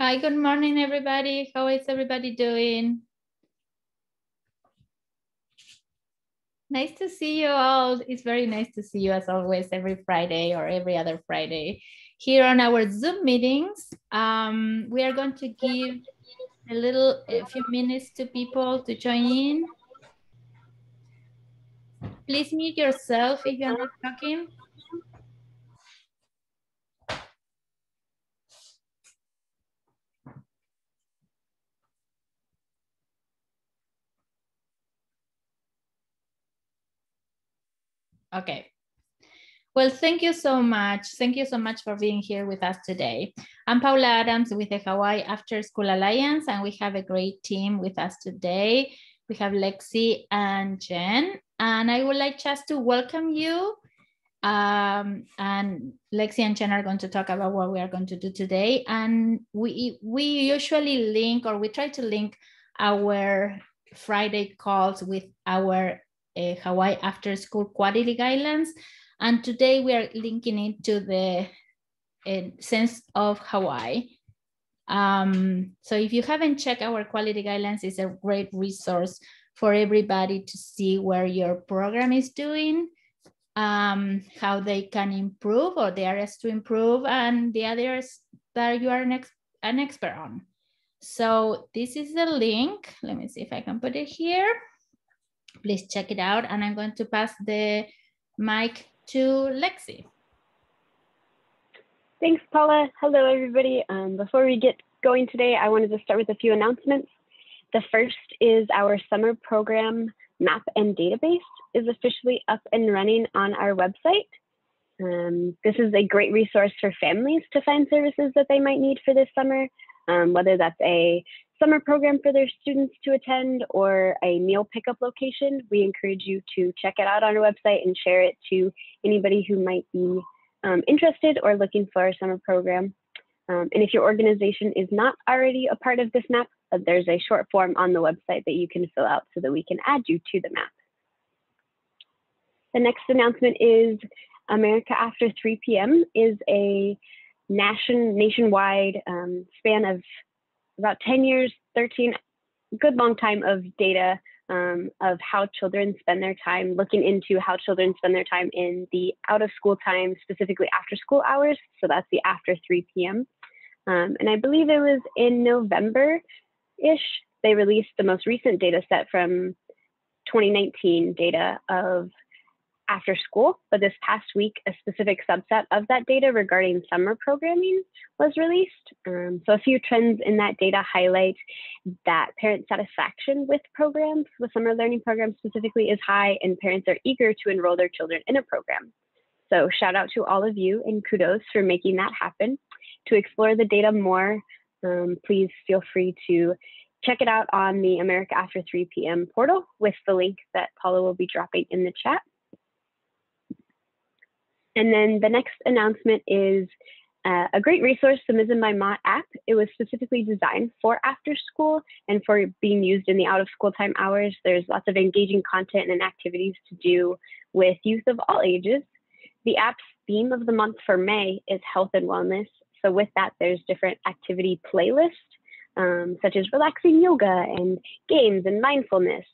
Hi, good morning, everybody. How is everybody doing? Nice to see you all. It's very nice to see you as always every Friday or every other Friday here on our Zoom meetings. Um, we are going to give a little, a few minutes to people to join in. Please mute yourself if you're not talking. Okay. Well, thank you so much. Thank you so much for being here with us today. I'm Paula Adams with the Hawaii After School Alliance, and we have a great team with us today. We have Lexi and Jen, and I would like just to welcome you. Um, and Lexi and Jen are going to talk about what we are going to do today. And we, we usually link or we try to link our Friday calls with our uh, Hawaii After School Quality Guidelines. And today we are linking it to the uh, sense of Hawaii. Um, so if you haven't checked our quality guidelines, it's a great resource for everybody to see where your program is doing, um, how they can improve or the areas to improve and the others that you are an, ex an expert on. So this is the link. Let me see if I can put it here. Please check it out. And I'm going to pass the mic to Lexi. Thanks, Paula. Hello, everybody. Um, before we get going today, I wanted to start with a few announcements. The first is our summer program map and database is officially up and running on our website. Um, this is a great resource for families to find services that they might need for this summer, um, whether that's a summer program for their students to attend or a meal pickup location. We encourage you to check it out on our website and share it to anybody who might be um, interested or looking for a summer program. Um, and if your organization is not already a part of this map, uh, there's a short form on the website that you can fill out so that we can add you to the map. The next announcement is America After 3 p.m. is a nation, nationwide um, span of about 10 years, 13, good long time of data um, of how children spend their time, looking into how children spend their time in the out of school time, specifically after school hours. So that's the after 3 p.m. Um, and I believe it was in November ish, they released the most recent data set from 2019 data of after school, but this past week, a specific subset of that data regarding summer programming was released. Um, so a few trends in that data highlight that parent satisfaction with programs, with summer learning programs specifically, is high and parents are eager to enroll their children in a program. So shout out to all of you and kudos for making that happen. To explore the data more, um, please feel free to check it out on the America After 3 p.m. portal with the link that Paula will be dropping in the chat. And then the next announcement is uh, a great resource, the Mizzen My app. It was specifically designed for after school and for being used in the out of school time hours. There's lots of engaging content and activities to do with youth of all ages. The app's theme of the month for May is health and wellness. So with that, there's different activity playlists, um, such as relaxing yoga and games and mindfulness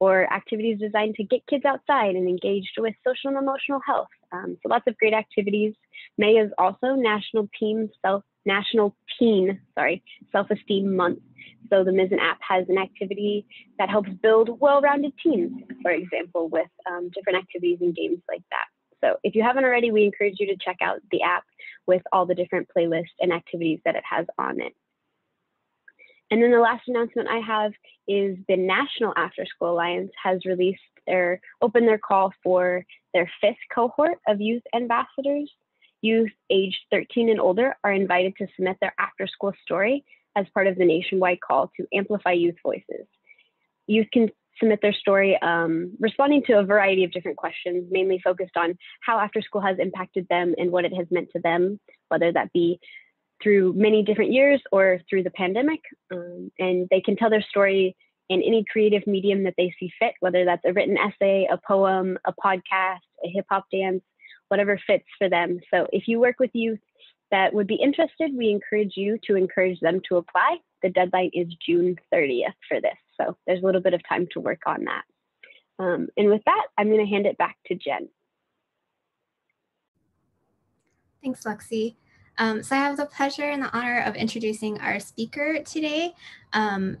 or activities designed to get kids outside and engaged with social and emotional health. Um, so lots of great activities. May is also National Teen Self National Teen sorry Self Esteem Month. So the Mizzen app has an activity that helps build well-rounded teens, for example, with um, different activities and games like that. So if you haven't already, we encourage you to check out the app with all the different playlists and activities that it has on it. And then the last announcement I have is the National After School Alliance has released their opened their call for their fifth cohort of youth ambassadors. Youth aged 13 and older are invited to submit their after school story as part of the nationwide call to amplify youth voices. Youth can submit their story um, responding to a variety of different questions, mainly focused on how after school has impacted them and what it has meant to them, whether that be through many different years or through the pandemic. Um, and they can tell their story in any creative medium that they see fit, whether that's a written essay, a poem, a podcast, a hip hop dance, whatever fits for them. So if you work with youth that would be interested, we encourage you to encourage them to apply. The deadline is June 30th for this. So there's a little bit of time to work on that. Um, and with that, I'm going to hand it back to Jen. Thanks, Lexi. Um, so I have the pleasure and the honor of introducing our speaker today, um,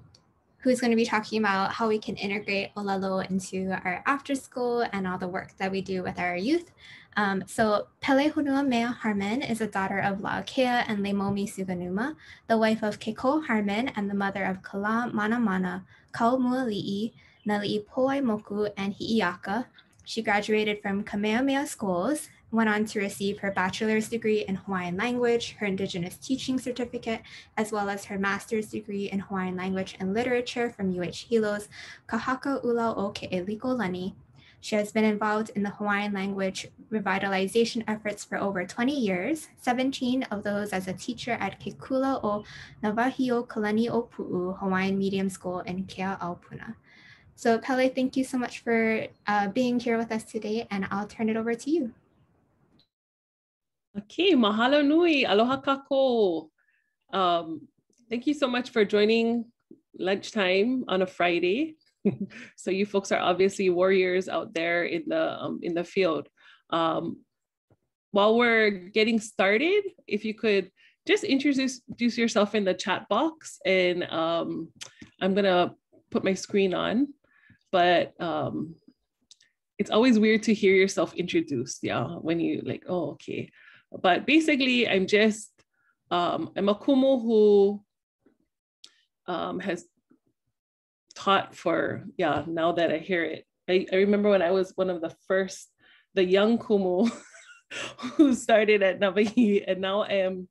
who's going to be talking about how we can integrate Olelo into our after school and all the work that we do with our youth. Um, so Pelehonuamea Harmon is a daughter of La'akea and Leimomi Suganuma, the wife of Keiko Harmon and the mother of Kala Mana Mana, Kaumuali'i, Nali'i Moku, and Hi'iaka. She graduated from Kamehameha schools, went on to receive her bachelor's degree in Hawaiian language, her indigenous teaching certificate, as well as her master's degree in Hawaiian language and literature from UH Hilo's Ka Haka 'Ula o Ke'elikolani, she has been involved in the Hawaiian language revitalization efforts for over 20 years, 17 of those as a teacher at Kekula o Navahio Kalani o Pu'u Hawaiian Medium School in Kea'aupuna. So Pele, thank you so much for uh, being here with us today, and I'll turn it over to you. Okay, mahalo nui, aloha kakou. Um, thank you so much for joining lunchtime on a Friday. so you folks are obviously warriors out there in the um, in the field. Um, while we're getting started, if you could just introduce, yourself in the chat box, and um, I'm gonna put my screen on. But um, it's always weird to hear yourself introduced, yeah, when you like, oh, okay. But basically, I'm just um, I'm a kumu who um, has taught for, yeah, now that I hear it. I, I remember when I was one of the first, the young Kumu who started at Nawahi, and now I am,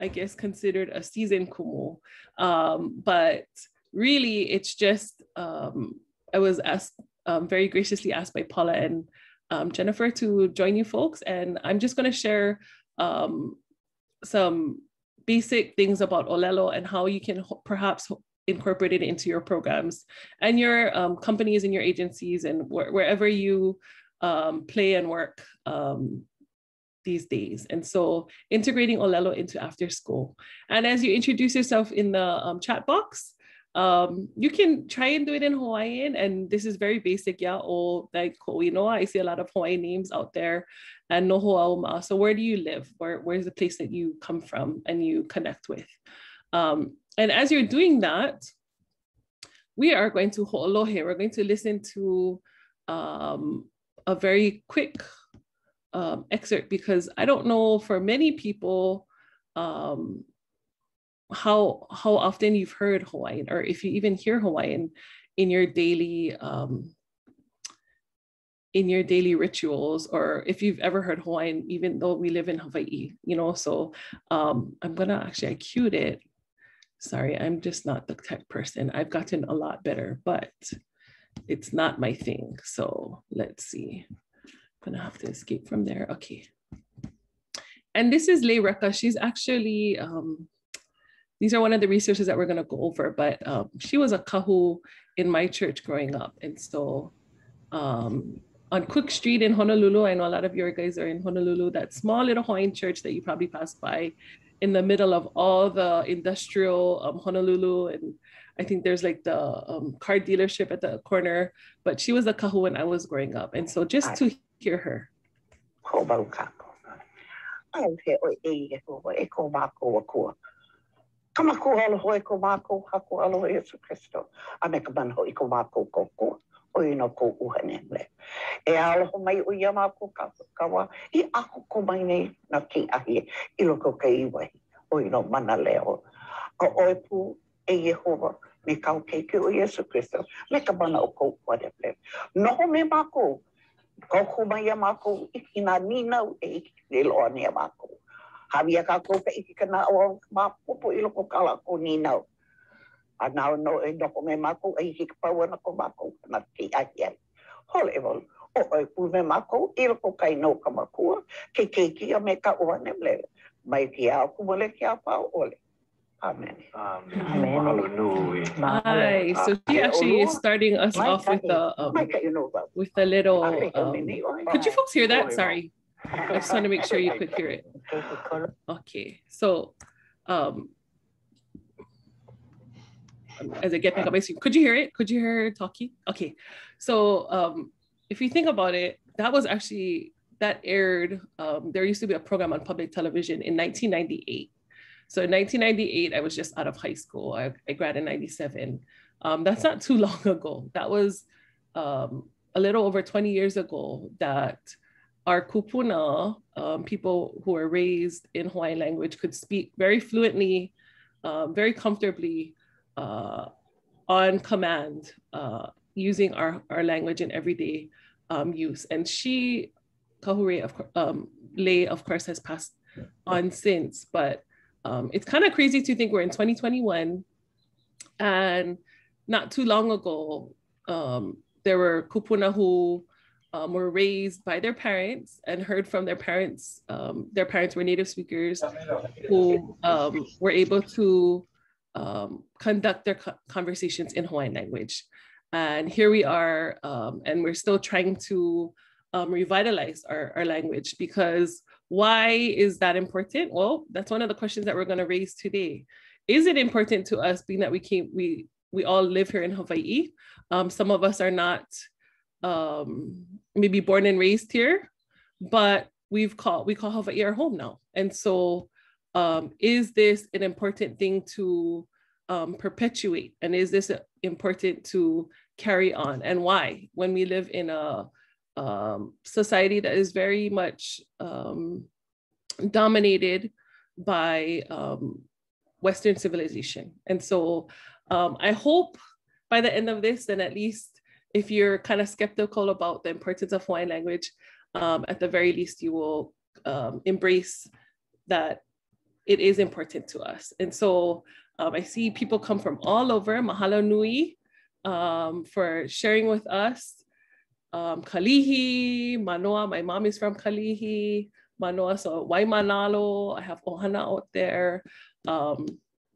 I guess, considered a seasoned Kumu. Um, but really, it's just, um, I was asked, um, very graciously asked by Paula and um, Jennifer to join you folks. And I'm just going to share um, some basic things about Olelo and how you can perhaps incorporate it into your programs and your um, companies and your agencies and wh wherever you um, play and work um, these days. And so integrating Olelo into after school. And as you introduce yourself in the um, chat box, um, you can try and do it in Hawaiian. And this is very basic, yeah, or like you know, I see a lot of Hawaiian names out there. And Noho'auma. So where do you live? Where, where's the place that you come from and you connect with? Um, and as you're doing that, we are going to ho'olohe. We're going to listen to um, a very quick um, excerpt because I don't know for many people um, how how often you've heard Hawaiian or if you even hear Hawaiian in your daily um, in your daily rituals or if you've ever heard Hawaiian, even though we live in Hawaii, you know, so um, I'm gonna actually, I queued it Sorry, I'm just not the tech person. I've gotten a lot better, but it's not my thing. So let's see. I'm gonna have to escape from there. Okay. And this is Lei Reka. She's actually, um, these are one of the resources that we're gonna go over, but um, she was a kahu in my church growing up. And so um, on Cook Street in Honolulu, I know a lot of your guys are in Honolulu, that small little Hawaiian church that you probably passed by in the middle of all the industrial um, Honolulu. And I think there's like the um, car dealership at the corner, but she was a kahu when I was growing up. And so just to hear her. Kama ko aloho e ko mako haku aloho Yesu Kristo. A me ka manho i ko mako koko o i no ko uhane le. E aloho mai o ia mako ka kawa i ako ko mai nei na ki ahi i loko ka iwai o i no mana leo. O oe pu e Yehova me kau keike o Yesu Kristo me ka mana o kou wale ple. Noho me mako ko ku mai a mako i ki nā ninau e i loa ni a mako. Hawia ka ko ka iki kana o ma popo i loko kala ko ni nau. A nao no e noko me mako e hiki pau ana ko mako na ki ahi ai. Hole wal, o oi pu me mako i loko kai no ka makua ke keiki a me ka o ane mle. Mai ki a ku mole ki a pau ole. Amen. Amen. Hi. So she actually is starting us off with the um, with the little. Um, could you folks hear that? Sorry. I just want to make sure you could hear it. Okay, so um, as I get back up my screen, could you hear it? Could you hear talking? Okay, so um, if you think about it, that was actually that aired. Um, there used to be a program on public television in 1998. So in 1998, I was just out of high school. I, I graduated in 97. Um, that's not too long ago. That was um, a little over 20 years ago that our kupuna, um, people who are raised in Hawaiian language, could speak very fluently, um, very comfortably uh, on command uh, using our, our language in everyday um, use. And she, Kahure, of, um, Lay, of course, has passed on since, but um, it's kind of crazy to think we're in 2021 and not too long ago, um, there were kupuna who um, were raised by their parents and heard from their parents. Um, their parents were native speakers who um, were able to um, conduct their co- conversations in Hawaiian language. And here we are, um, and we're still trying to um, revitalize our, our language because why is that important? Well, that's one of the questions that we're going to raise today. Is it important to us, being that we came, we we all live here in Hawaii? Some of us are not um, maybe born and raised here, but we've called we call Hawaii our home now. And so, um, is this an important thing to um, perpetuate? And is this important to carry on? And why? When we live in a um, society that is very much um, dominated by um, Western civilization. And so um, I hope by the end of this, then at least if you're kind of skeptical about the importance of Hawaiian language, um, at the very least, you will um, embrace that it is important to us. And so um, I see people come from all over. Mahalo nui um, for sharing with us. Um, Kalihi, Manoa, my mom is from Kalihi. Manoa, so Waimanalo, I have Ohana out there. Um,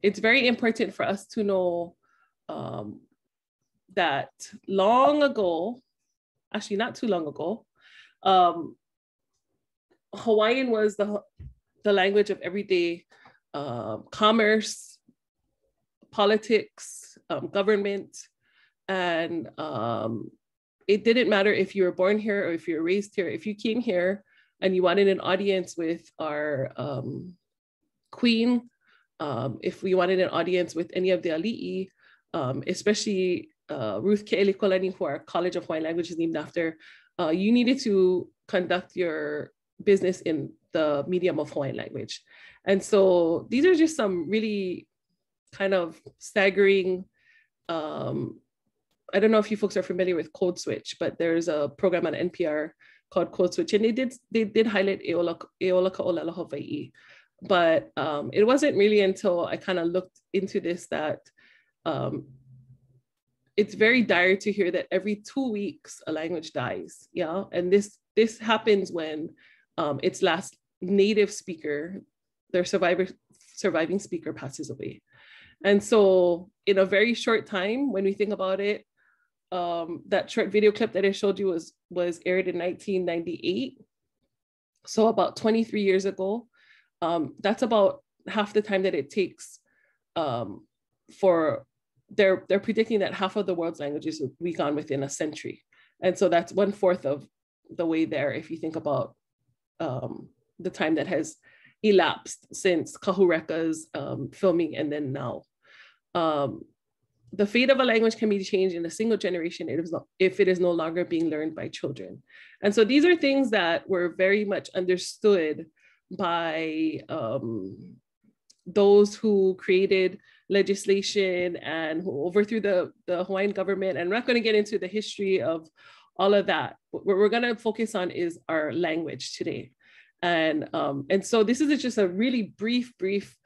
it's very important for us to know that long ago, actually not too long ago, um, Hawaiian was the, the language of everyday uh, commerce, politics, um, government, and um, it didn't matter if you were born here or if you were raised here. If you came here and you wanted an audience with our um, queen, um, if we wanted an audience with any of the ali'i, um, especially uh, Ruth Ke'elikolani, who our College of Hawaiian Language is named after, uh, you needed to conduct your business in the medium of Hawaiian language. And so these are just some really kind of staggering. Um, I don't know if you folks are familiar with Code Switch, but there's a program on NPR called Code Switch, and they did they did highlight Eola, Eola Ka'olelo Hawaii. But um, it wasn't really until I kind of looked into this that um, it's very dire to hear that every two weeks a language dies. Yeah, and this this happens when um, its last native speaker, their survivor surviving speaker passes away. And so in a very short time, when we think about it, um, that short video clip that I showed you was was aired in 1998. So about 23 years ago. Um, that's about half the time that it takes um, for they're they're predicting that half of the world's languages will be gone within a century, and so that's one fourth of the way there. If you think about um, the time that has elapsed since Kahureka's um, filming and then now. Um, the fate of a language can be changed in a single generation if it is no longer being learned by children. And so these are things that were very much understood by um, those who created legislation and who overthrew the, the Hawaiian government. And we're not going to get into the history of all of that. What we're going to focus on is our language today. And, um, and so this is just a really brief, brief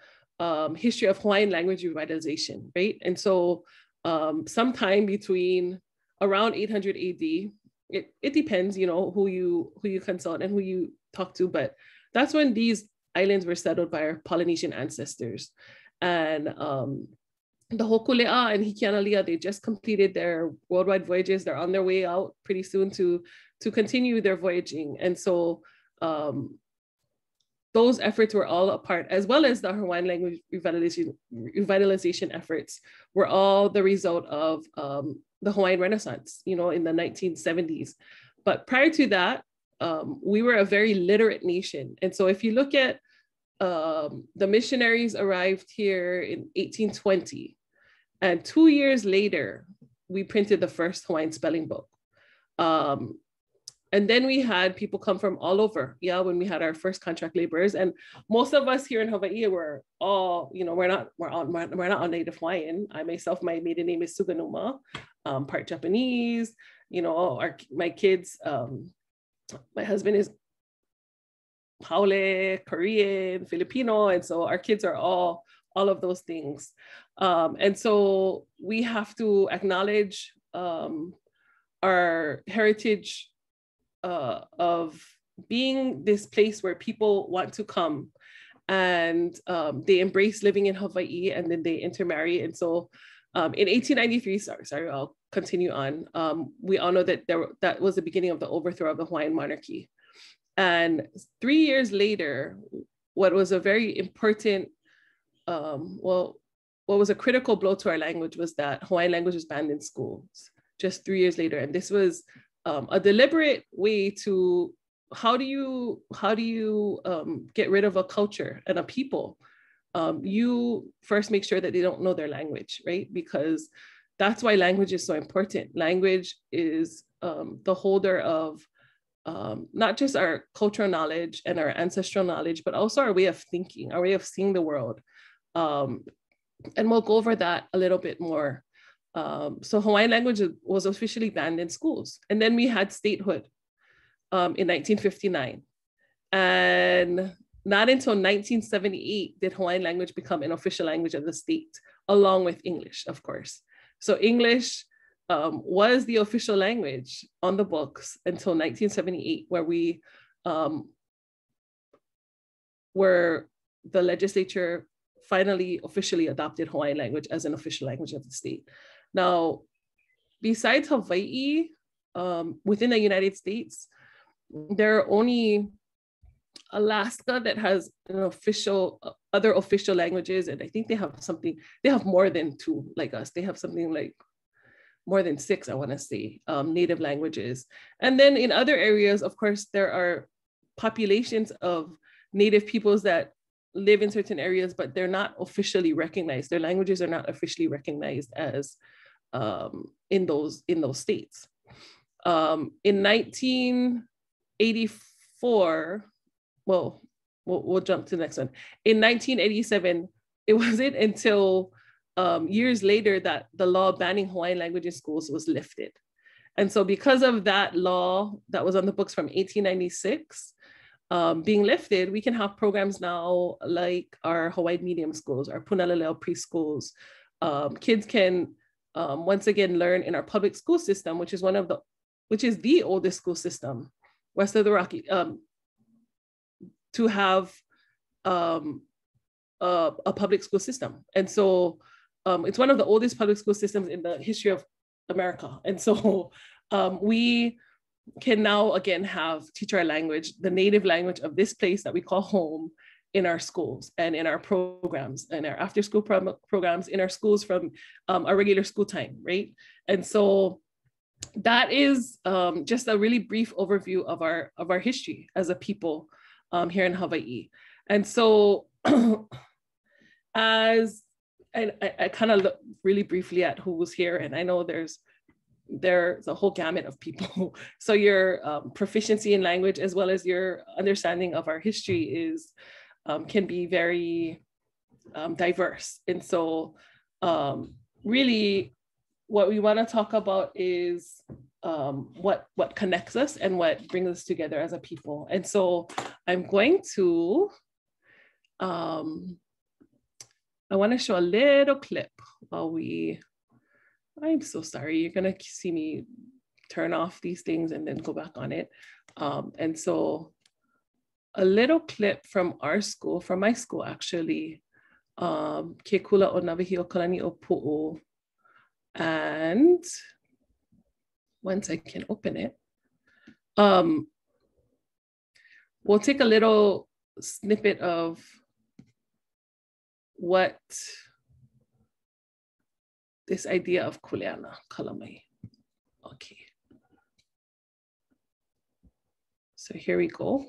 um, history of Hawaiian language revitalization, right? And so um, sometime between around 800 AD, it, it depends, you know, who you who you consult and who you talk to, but that's when these islands were settled by our Polynesian ancestors and um, the Hokulea and Hikianalia, they just completed their worldwide voyages. They're on their way out pretty soon to, to continue their voyaging. And so um, those efforts were all a part, as well as the Hawaiian language revitalization, revitalization efforts, were all the result of um, the Hawaiian Renaissance, you know, in the 1970s. But prior to that, um, we were a very literate nation. And so if you look at um, the missionaries arrived here in 1820, and two years later, we printed the first Hawaiian spelling book. Um, and then we had people come from all over yeah when we had our first contract laborers. And most of us here in hawaii were all you know we're not we're on we're not on native hawaiian i myself my maiden name is suganuma um, part japanese. You know our my kids um, my husband is Haole, Korean, Filipino, and so our kids are all all of those things. Um, and so we have to acknowledge um, our heritage uh, of being this place where people want to come and um, they embrace living in Hawaii and then they intermarry. And so um, in 1893, sorry, sorry, I'll continue on. Um, we all know that there, that was the beginning of the overthrow of the Hawaiian monarchy. And three years later, what was a very important, um, well, what was a critical blow to our language was that Hawaiian language was banned in schools just three years later. And this was um, a deliberate way to how do you how do you um, get rid of a culture and a people? Um, you first make sure that they don't know their language right? Because that's why language is so important. Language is um, the holder of um, not just our cultural knowledge and our ancestral knowledge but also our way of thinking our way of seeing the world um, and we'll go over that a little bit more um, so Hawaiian language was officially banned in schools. And then we had statehood um, in 1959. And not until 1978 did Hawaiian language become an official language of the state, along with English, of course. So English um, was the official language on the books until 1978, where we, um, where the legislature finally officially adopted Hawaiian language as an official language of the state. Now, besides Hawaii, um, within the United States, there are only Alaska that has an official, uh, other official languages, and I think they have something, they have more than two like us. They have something like more than six, I wanna say, um, native languages. And then in other areas, of course, there are populations of native peoples that live in certain areas, but they're not officially recognized. Their languages are not officially recognized as um, in those in those states. Um, in 1984, well, well, we'll jump to the next one. In 1987, it wasn't until um, years later that the law banning Hawaiian language in schools was lifted. And so because of that law that was on the books from 1896, um, being lifted, we can have programs now like our Hawaii medium schools, our Punana Leo preschools. Um, kids can um, once again learn in our public school system, which is one of the, which is the oldest school system, west of the Rocky, um, to have um, a, a, public school system. And so um, it's one of the oldest public school systems in the history of America. And so um, we can now again have teach our language, the native language of this place that we call home, in our schools and in our programs and our after school pro programs in our schools from um, our regular school time, right? And so that is um, just a really brief overview of our of our history as a people um, here in Hawaii. And so as I, I kind of look really briefly at who was here, and I know there's there's a whole gamut of people. so your um, proficiency in language as well as your understanding of our history is um, can be very um, diverse. And so um, really what we wanna talk about is um, what, what connects us and what brings us together as a people. And so I'm going to, um, I wanna show a little clip while we, I'm so sorry, you're gonna see me turn off these things and then go back on it. Um, and so a little clip from our school, from my school actually, um, Ke Kula o Nawahiokalani'opu'u. And once I can open it, um, we'll take a little snippet of what this idea of kuleana kalamai. Okay. So here we go.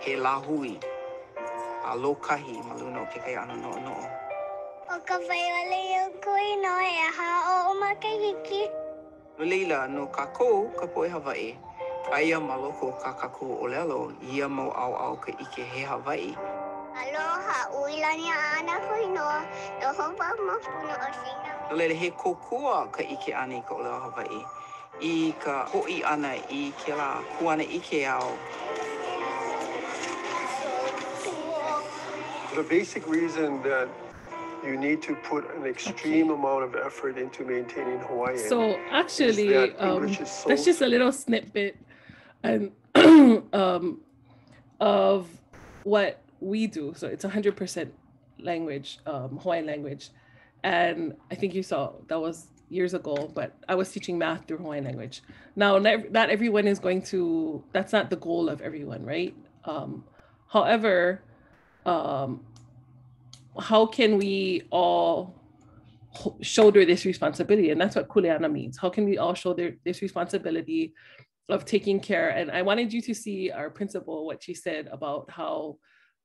He la hui. A lo kahi ma luna o ke kai ano no no. O ka whaiwale o kui no e aha o o makahiki. No leila no ka kou ka po'e Hawaii. Aia ma loko ka kako o lelo ia mau au au ka ike he Hawaii. Aloha, uilani a ana hui noa. No hopa mapuno o sina. No leila he kokua ka ike ani ka oleo Hawaii. I ka ho'i ana i ke la kuana ike au. The basic reason that you need to put an extreme amount of effort into maintaining Hawaiian. So actually, that um, so- that's just a little snippet and um, of what we do. So it's 100% language, um, Hawaiian language. And I think you saw that was years ago, but I was teaching math through Hawaiian language. Now, not not everyone is going to, that's not the goal of everyone, right? Um, however, um, how can we all shoulder this responsibility? And that's what kuleana means. How can we all shoulder this responsibility of taking care? And I wanted you to see our principal, what she said about how,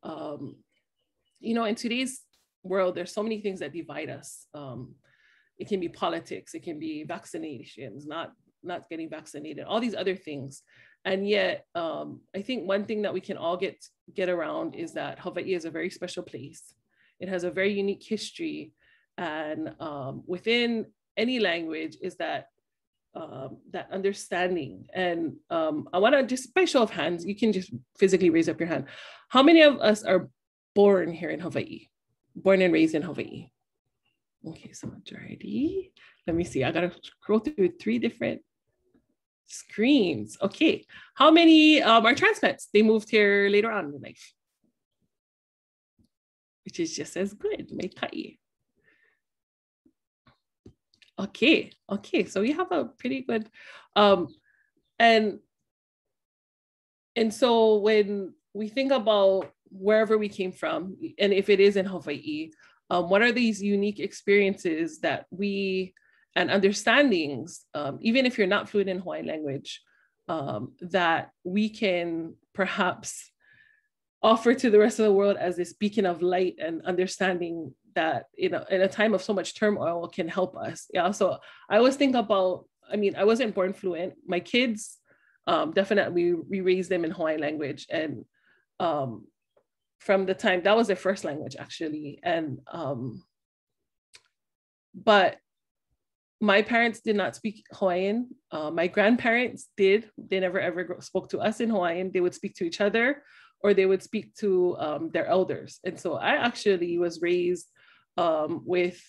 um, you know, in today's world, there's so many things that divide us. Um, it can be politics, it can be vaccinations, not not getting vaccinated, all these other things. And yet, um, I think one thing that we can all get get around is that Hawaii is a very special place. It has a very unique history, and um, within any language is that um, that understanding. And um, I want to just by show of hands, you can just physically raise up your hand. How many of us are born here in Hawaii, born and raised in Hawaii? Okay, so majority. Let me see. I gotta scroll through three different screens. Okay, how many um, are transplants? They moved here later on in life, which is just as good. Okay, okay, so we have a pretty good, um, and and so when we think about wherever we came from, and if it is in Hawaii, um, what are these unique experiences that we and understandings, um, even if you're not fluent in Hawaiian language, um, that we can perhaps offer to the rest of the world as this beacon of light and understanding that you know in a time of so much turmoil can help us. Yeah so i always think about i mean i wasn't born fluent. My kids um, definitely we raised them in hawaiian language and um, from the time that was their first language actually. And um, but my parents did not speak hawaiian. Uh, my grandparents did. They never ever spoke to us in hawaiian. They would speak to each other or they would speak to um, their elders. And so i actually was raised um, with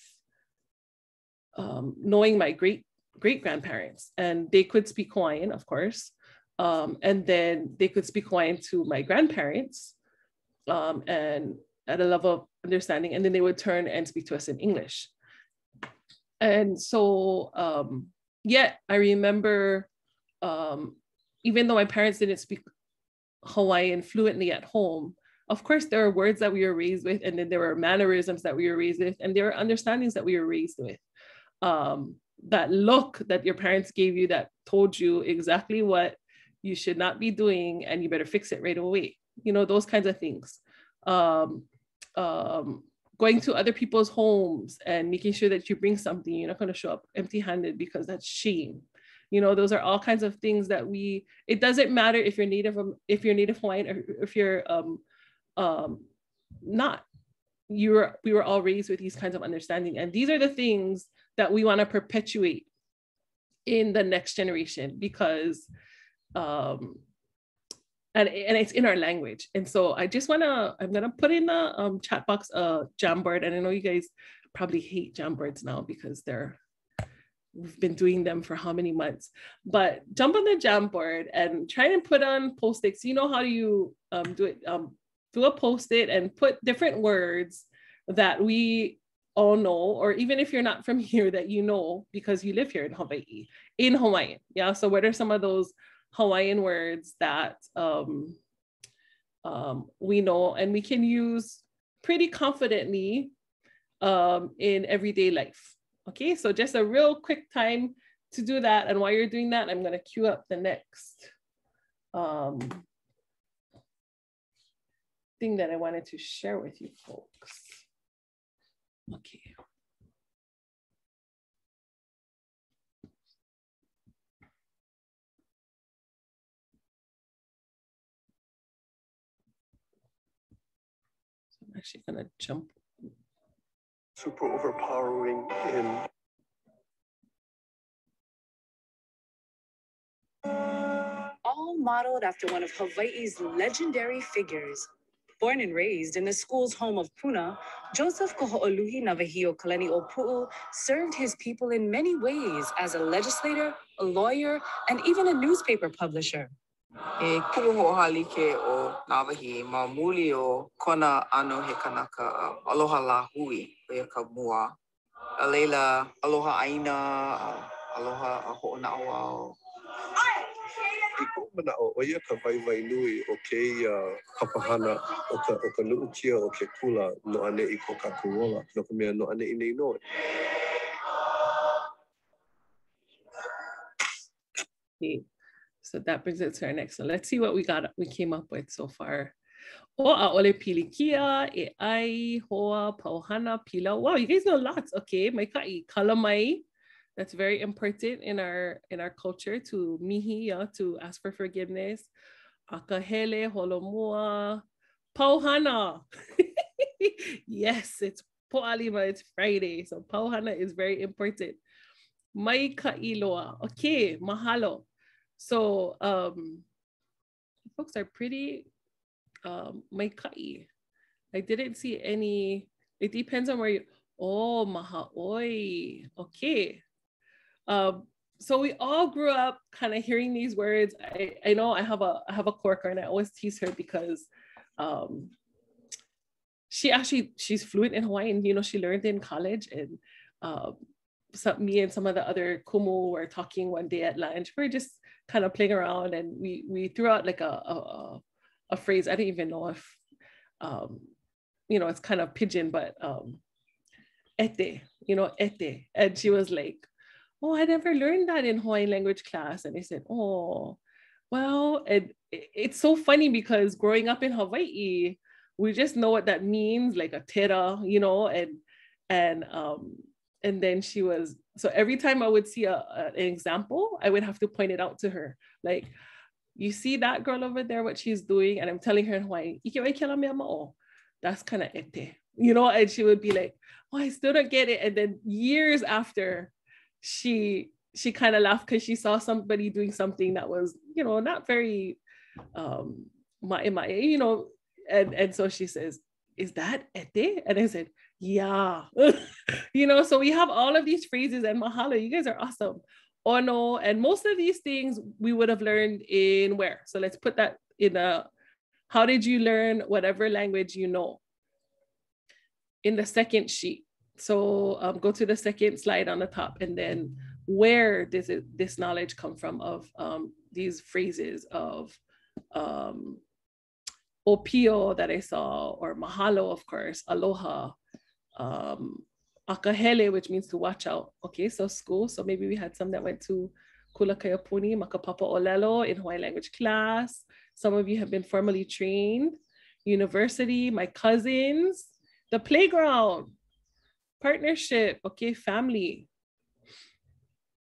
um, knowing my great great grandparents. And they could speak hawaiian of course. Um, and then they could speak hawaiian to my grandparents um, and at a level of understanding, and then they would turn and speak to us in English. And so, um, yeah, I remember, um, even though my parents didn't speak Hawaiian fluently at home, of course, there are words that we were raised with, and then there were mannerisms that we were raised with, and there are understandings that we were raised with. Um, that look that your parents gave you that told you exactly what you should not be doing, and you better fix it right away you know those kinds of things um, um, going to other people's homes and making sure that you bring something you're not going to show up empty handed because that's shame. You know those are all kinds of things that we it doesn't matter if you're native if you're native hawaiian or if you're um, um, not. You were we were all raised with these kinds of understanding and these are the things that we want to perpetuate in the next generation because um and, and it's in our language and so i just want to i'm to put in the um, chat box a jamboard and i know you guys probably hate jamboards now because they're we've been doing them for how many months but jump on the jamboard and try and put on post-its you know how do you um, do it um, do a post-it and put different words that we all know, or even if you're not from here, that you know because you live here in Hawaii, in Hawaiian. Yeah. So what are some of those Hawaiian words that um, um, we know and we can use pretty confidently um, in everyday life? Okay, so just a real quick time to do that. And while you're doing that, I'm gonna queue up the next um, thing that I wanted to share with you folks. Okay. So I'm actually gonna jump. Super overpowering in all modeled after one of Hawaii's legendary figures, Born and raised in the school's home of Puna, Joseph Koho'oluhi Navahio Kaleni Opu'u served his people in many ways as a legislator, a lawyer, and even a newspaper publisher. E kuho'ohalike o Navahi ma muli o kona ano he kanaka aloha la hui o ka mua. A leila aloha aina, aloha a ho'ona'awao, i ko mana o o ia ka vai vai nui o ke ia kapahana o ka o ka nuu kia o ke kula no ane i ko ka no ka mea no ane i nei noi. Okay. So that brings it to our next one. Let's see what we got we came up with so far. O a ole pilikia, e ai, hoa, pauhana, pila. Wow, you guys know lots. Okay, mai kai, kalamai, that's very important in our in our culture to mihi, yeah, to ask for forgiveness. Akahele, holomua, pauhana. yes, it's po'alima, it's Friday. So pauhana is very important. Mai ka'iloa. Okay, mahalo. So um folks are pretty um mai ka'i. I didn't see any, it depends on where you oh maha'oi. Okay. Um, so we all grew up kind of hearing these words. I, I know I have a I have a coworker and I always tease her because um, she actually she's fluent in Hawaiian. You know, she learned in college and um, some, me and some of the other kumu were talking one day at lunch. We are just kind of playing around and we we threw out like a a, a phrase. I don't even know if um, you know it's kind of pidgin, but um, ete, you know, ete. And she was like, oh, I never learned that in Hawaiian language class. And I said, oh, well, and it's so funny because growing up in Hawaii, we just know what that means, like a tera, you know, and and um and then she was so every time I would see a, a, an example, I would have to point it out to her, like, you see that girl over there, what she's doing, and I'm telling her in Hawaii, that's kind of ete, you know, and she would be like, oh, I still don't get it. And then years after, she she kind of laughed because she saw somebody doing something that was you know not very um my my you know? And and so she says is that ete and i said yeah. You know so we have all of these phrases and mahalo you guys are awesome. Ono and most of these things we would have learned in where? So let's put that in a how did you learn whatever language you know? In the second sheet. So um, go to the second slide on the top and then where does it, this knowledge come from of um, these phrases of um, opio that I saw, or mahalo, of course, aloha, um, akahele, which means to watch out. Okay, so school. So maybe we had some that went to Kula Kaiapuni, Makapapa Olelo in Hawaii language class. Some of you have been formally trained. University, my cousins, the playground, partnership, okay, family.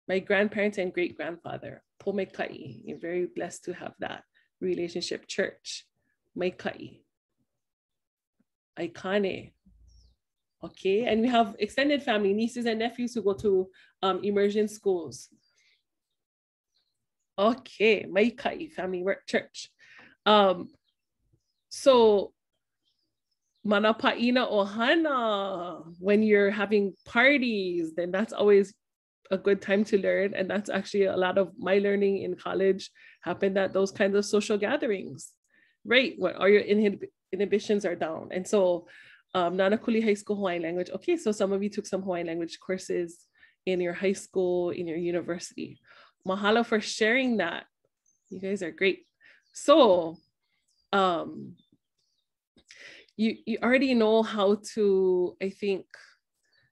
My grandparents and great grandfather, Pomekai. You're very blessed to have that relationship. Church, Maikai. Aikane, Okay, and we have extended family, nieces and nephews who go to um, immersion schools. Okay, Maikai Family Work Church. Um, so manapaina ohana when you're having parties, then that's always a good time to learn. And that's actually a lot of my learning in college happened at those kinds of social gatherings, right? When all your inhib- inhibitions are down. And so um, Nanakuli High School Hawaiian language. Okay, so some of you took some Hawaiian language courses in your high school, in your university. Mahalo for sharing that. You guys are great. So, um, you you already know how to, I think,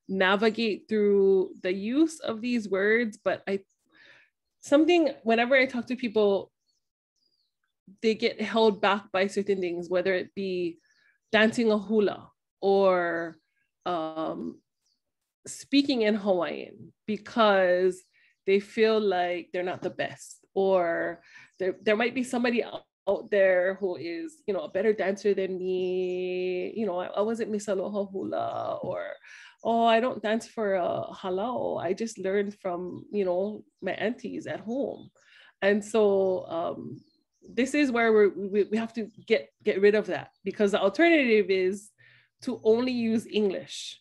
navigate through the use of these words, but I something whenever I talk to people, they get held back by certain things, whether it be dancing a hula or um, speaking in Hawaiian because they feel like they're not the best, or there, there might be somebody out there who is, you know, a better dancer than me. You know, I, I wasn't Miss Aloha Hula, or oh, I don't dance for a halau. I just learned from, you know, my aunties at home. And so um, this is where we, we have to get, get rid of that because the alternative is to only use English.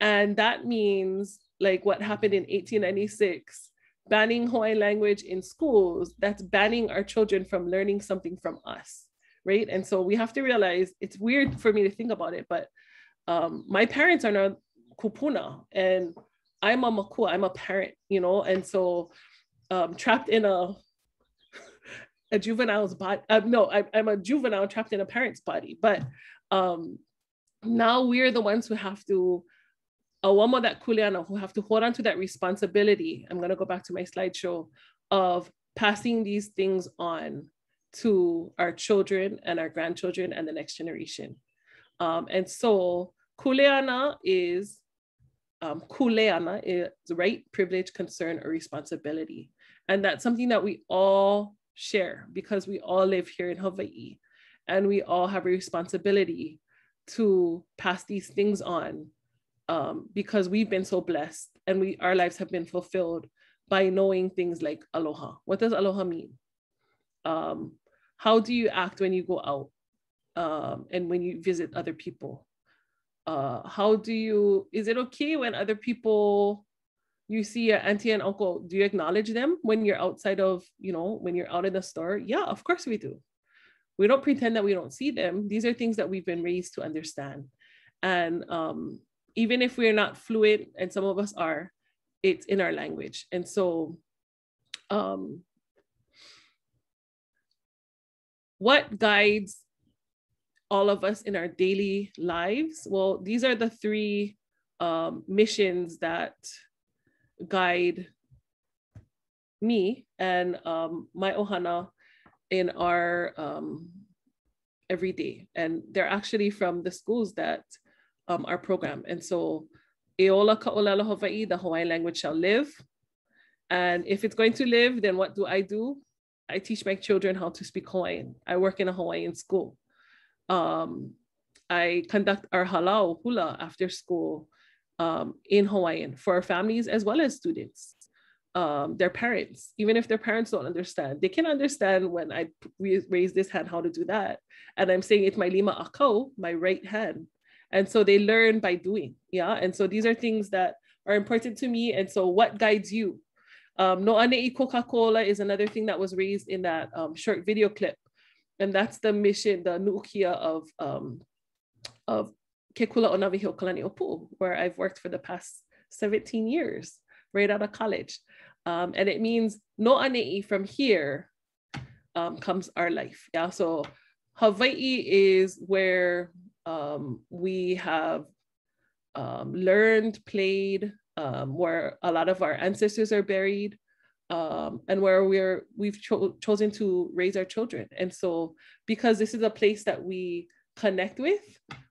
And that means like what happened in 1896, banning Hawaiian language in schools, that's banning our children from learning something from us, right? And so we have to realize it's weird for me to think about it, but um, my parents are not kupuna and I'm a makua, I'm a parent, you know, and so um, trapped in a a juvenile's body. Uh, no, I, I'm a juvenile trapped in a parent's body, but um, now we're the ones who have to awamo that kuleana who have to hold on to that responsibility. I'm going to go back to my slideshow of passing these things on to our children and our grandchildren and the next generation. Um, and so kuleana is um, kuleana is right privilege concern or responsibility. And that's something that we all share because we all live here in hawaii and we all have a responsibility to pass these things on um, because we've been so blessed and we our lives have been fulfilled by knowing things like aloha. What does aloha mean? Um, how do you act when you go out um, and when you visit other people? Uh, how do you, is it okay when other people, you see your auntie and uncle, do you acknowledge them when you're outside of, you know, when you're out in the store? Yeah, of course we do we don't pretend that we don't see them. These are things that we've been raised to understand. And um, even if we're not fluent, and some of us are, it's in our language. And so, um, what guides all of us in our daily lives? Well, these are the three um, missions that guide me and um, my ohana in our um, everyday. And they're actually from the schools that um, our program. And so Eola Ka'olelo Hawaii, the Hawaiian language shall live. And if it's going to live, then what do I do? I teach my children how to speak Hawaiian. I work in a Hawaiian school. Um, I conduct our halau hula after school um, in Hawaiian for our families as well as students um, their parents, even if their parents don't understand. They can understand when I raise this hand how to do that. And I'm saying it's my lima akau, my right hand. And so they learn by doing. Yeah. And so these are things that are important to me. And so what guides you? Um, no ane Coca-Cola is another thing that was raised in that um, short video clip. And that's the mission, the nukia of um, of Kekula Kalani Opu, where I've worked for the past 17 years, right out of college. Um, and it means no ane'i from here um, comes our life. Yeah, so Hawaii is where um, we have um, learned, played, um, where a lot of our ancestors are buried, um, and where we're we've cho chosen to raise our children. And so, because this is a place that we connect with,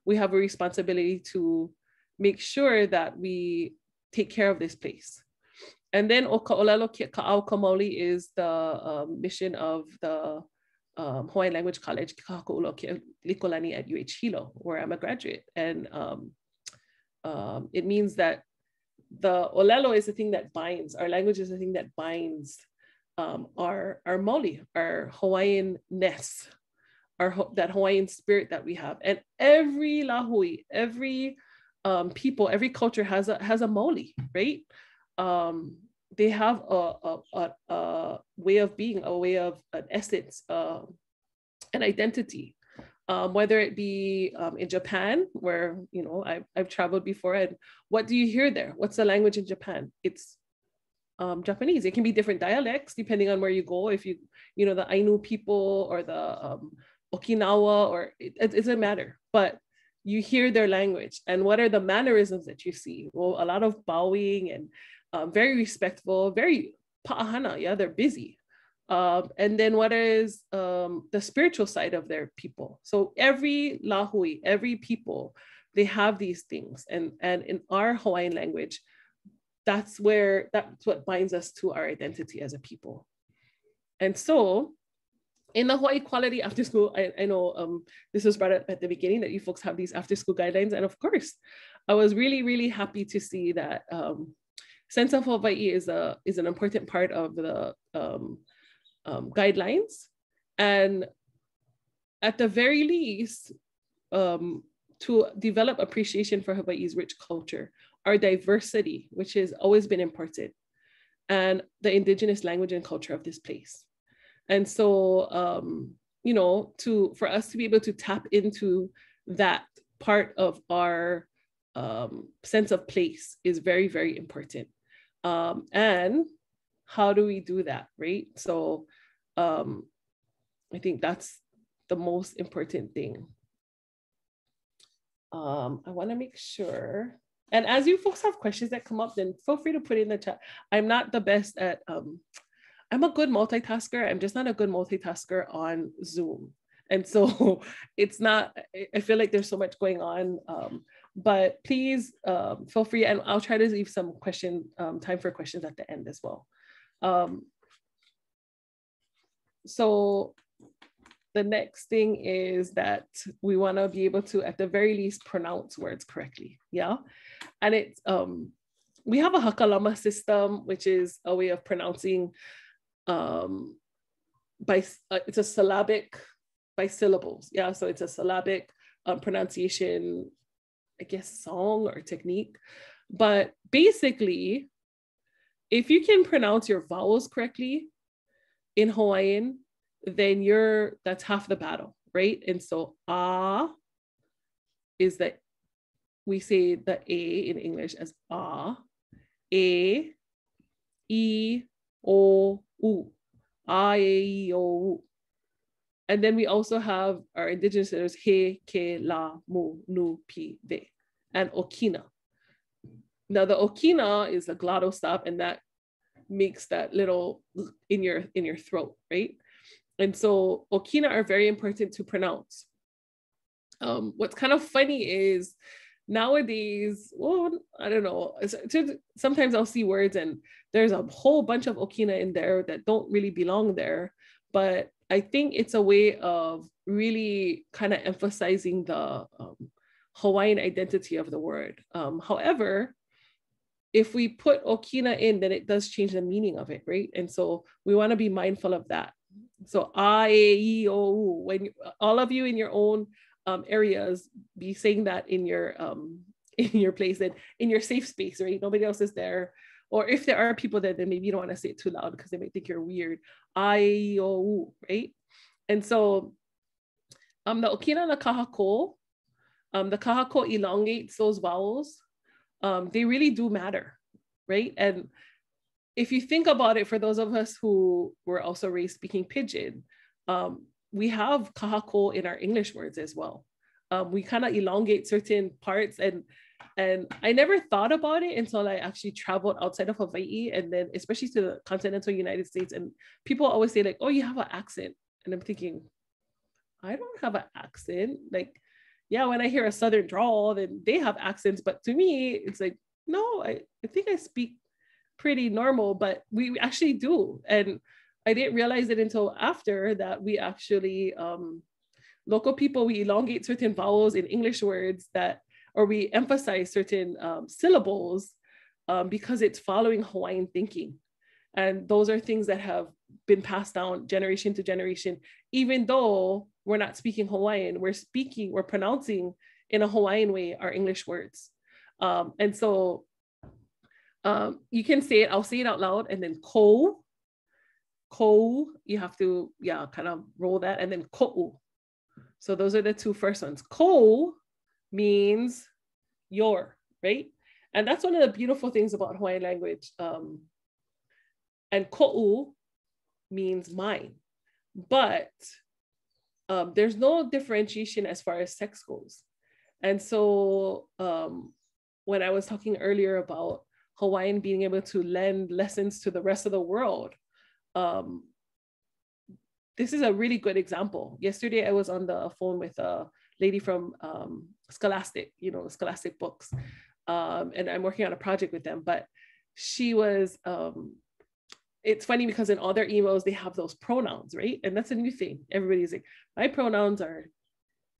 we have a responsibility to make sure that we take care of this place. And then Oka'olelo Ka'au Kamoli is the um, mission of the um, Hawaiian Language College, Likolani at UH Hilo, where I'm a graduate. And um, um, it means that the olelo is the thing that binds, our language is the thing that binds um, our, our moli, our Hawaiian-ness, our, that Hawaiian spirit that we have. And every lahui, every um, people, every culture has a, has a moli, right? Um, they have a, a, a, a, way of being, a way of an essence, uh, an identity. Um, whether it be um, in Japan, where you know I've, I've traveled before, and what do you hear there? What's the language in Japan? It's um, Japanese. It can be different dialects depending on where you go. If you, you know, the Ainu people or the um, Okinawa, or it, it doesn't matter. But you hear their language, and what are the mannerisms that you see? Well, a lot of bowing and um, very respectful, very pa'ahana. Yeah, they're busy. Um, and then what is um, the spiritual side of their people? So every lahui, every people, they have these things. And, and in our Hawaiian language, that's where, that's what binds us to our identity as a people. And so in the Hawaii Quality After School, I, I know um, this was brought up at the beginning that you folks have these after school guidelines. And of course, I was really, really happy to see that um, Sense of Hawaii is, a, is an important part of the um, um, guidelines. And at the very least, um, to develop appreciation for Hawaii's rich culture, our diversity, which has always been important, and the indigenous language and culture of this place. And so, um, you know, to for us to be able to tap into that part of our um, sense of place is very, very important. Um, and how do we do that, right? So um, I think that's the most important thing. Um, I want to make sure. And as you folks have questions that come up, then feel free to put in the chat. I'm not the best at, um, I'm a good multitasker. I'm just not a good multitasker on Zoom. And so it's not, I feel like there's so much going on. Um, but please um, feel free, and I'll try to leave some question um, time for questions at the end as well. Um, so the next thing is that we want to be able to, at the very least, pronounce words correctly. Yeah. And it's, um, we have a Hakalama system, which is a way of pronouncing um, by, uh, it's a syllabic by syllables. Yeah. So it's a syllabic um, pronunciation, I guess, song or technique. But basically, if you can pronounce your vowels correctly, in Hawaiian, then you're that's half the battle, right? And so ah is that we say the a in English as ah, a, e, o, u, a, e, o, u. And then we also have our indigenous letters he, ke, la, mu, nu, pi, ve, and okina. Now the okina is a glottal stop, and that makes that little in your in your throat, right? And so okina are very important to pronounce. Um, what's kind of funny is nowadays, well, I don't know. Sometimes I'll see words and there's a whole bunch of okina in there that don't really belong there. But I think it's a way of really kind of emphasizing the um, Hawaiian identity of the word. Um, however, if we put okina in, then it does change the meaning of it, right? And so we want to be mindful of that. So a, e, o, u. When you, all of you in your own um, areas be saying that in your um, in your place and in your safe space, right? Nobody else is there. Or if there are people there, then maybe you don't want to say it too loud because they might think you're weird. A, o, u, right? And so um, the okina the kahako, um, the kahako elongates those vowels um, they really do matter, right? And if you think about it, for those of us who were also raised speaking pidgin, um, we have kahako in our English words as well. Um, we kind of elongate certain parts and and I never thought about it until I actually traveled outside of Hawaii and then especially to the continental United States. And people always say like, oh, you have an accent. And I'm thinking, I don't have an accent. Like yeah, when I hear a Southern drawl, then they have accents. But to me, it's like, no, I, I think I speak pretty normal, but we actually do. And I didn't realize it until after that we actually, um, local people, we elongate certain vowels in English words that or we emphasize certain um, syllables um, because it's following Hawaiian thinking. And those are things that have been passed down generation to generation, even though we're not speaking Hawaiian, we're speaking, we're pronouncing in a Hawaiian way our English words. Um, and so um, you can say it, I'll say it out loud, and then ko, ko, you have to, yeah, kind of roll that, and then ko'u. So those are the two first ones. Ko means your, right? And that's one of the beautiful things about Hawaiian language. Um, and ko'u means mine. But um, there's no differentiation as far as sex goes. And so um, when I was talking earlier about Hawaiian being able to lend lessons to the rest of the world, um, this is a really good example. Yesterday, I was on the phone with a lady from um, Scholastic, you know, Scholastic books, um, and I'm working on a project with them. But she was um, it's funny because in all their emails they have those pronouns, right? And that's a new thing. Everybody's like, my pronouns are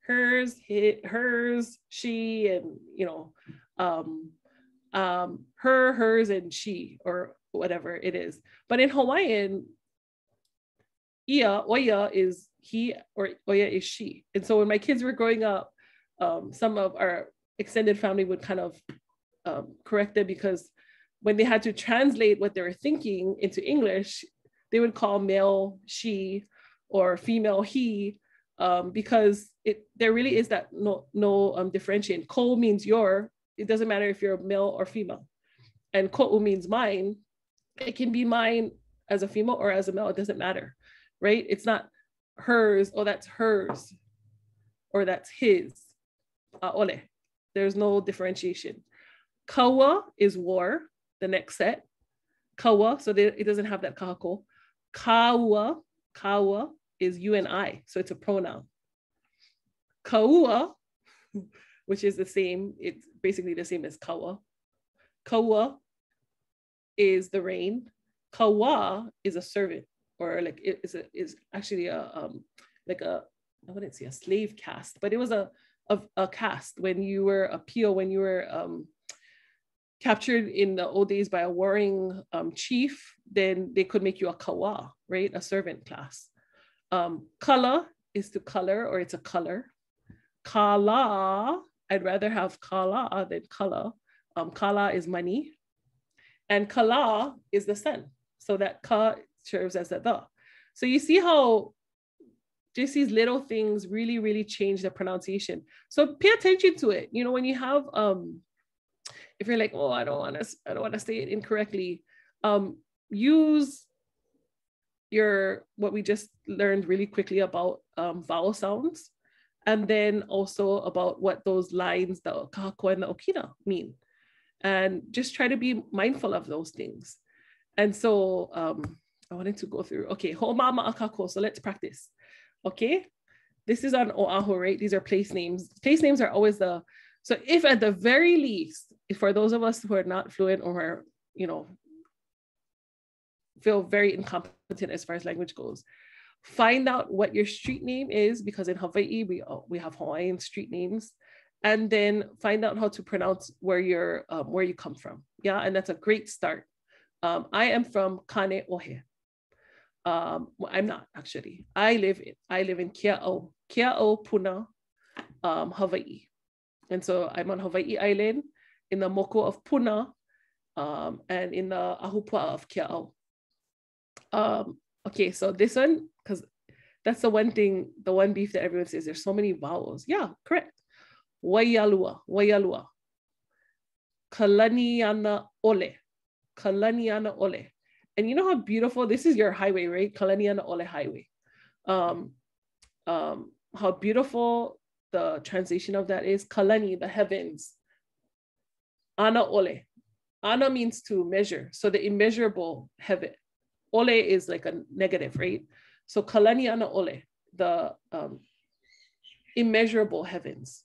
hers, his, hers, she, and you know, um, um, her, hers, and she, or whatever it is. But in Hawaiian, ia, oya is he, or oya is she. And so when my kids were growing up, um, some of our extended family would kind of um, correct them because when they had to translate what they were thinking into English, they would call male she or female he um, because it there really is that no no um, differentiation. Ko means your. It doesn't matter if you're a male or female, and ko'u means mine. It can be mine as a female or as a male. It doesn't matter, right? It's not hers. Oh, that's hers, or that's his. Uh, ole. There's no differentiation. Kawa is war the next set. Kawa, so they, it doesn't have that kahako. Kawa, kawa is you and I, so it's a pronoun. Kaua, which is the same, it's basically the same as kawa. Kawa is the rain. Kawa is a servant, or like it is a, is actually a um like a I wouldn't say a slave caste, but it was a a, a caste when you were a pio, when you were um captured in the old days by a warring um, chief, then they could make you a kawa, right? A servant class. Um, kala is to color or it's a color. Kala, I'd rather have kala than kala. Um, kala is money. And kala is the sun. So that ka serves as a the. So you see how just these little things really, really change the pronunciation. So pay attention to it. You know, when you have um, if you're like, oh, I don't want to, I don't want to say it incorrectly, um, use your what we just learned really quickly about um, vowel sounds, and then also about what those lines, the kahako and the okina, mean, and just try to be mindful of those things. And so um, I wanted to go through. Okay, ho'omama akako. So let's practice. Okay, this is on Oahu, right? These are place names. Place names are always the so if at the very least, for those of us who are not fluent or you know, feel very incompetent as far as language goes, find out what your street name is because in Hawaii we we have Hawaiian street names, and then find out how to pronounce where you're um, where you come from. Yeah, and that's a great start. Um, I am from Kaneohe. Um, well, I'm not actually. I live in I live in Kea'au, Kea'au Puna, um, Hawaii. And so I'm on Hawaii Island in the Moko of Puna um, and in the Ahupua of Kea'au. Um, okay, so this one, because that's the one thing, the one beef that everyone says, there's so many vowels. Yeah, correct. Waialua, Waialua. Kalaniana Ole. Kalanianaole. And you know how beautiful, this is your highway, right? Kalanianaole Highway. Um, um, how beautiful the translation of that is kalani, the heavens. Ana ole. Ana means to measure. So the immeasurable heaven. Ole is like a negative, right? So kalani ana ole, the um, immeasurable heavens.